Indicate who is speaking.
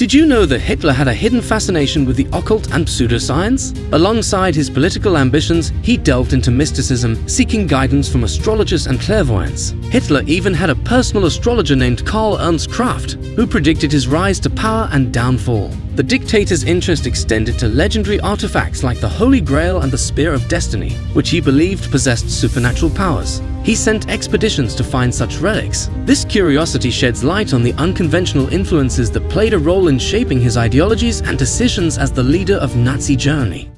Speaker 1: Did you know that Hitler had a hidden fascination with the occult and pseudoscience? Alongside his political ambitions, he delved into mysticism, seeking guidance from astrologers and clairvoyants. Hitler even had a personal astrologer named Karl Ernst Krafft, who predicted his rise to power and downfall. The dictator's interest extended to legendary artifacts like the Holy Grail and the Spear of Destiny, which he believed possessed supernatural powers. He sent expeditions to find such relics. This curiosity sheds light on the unconventional influences that played a role in shaping his ideologies and decisions as the leader of Nazi Germany.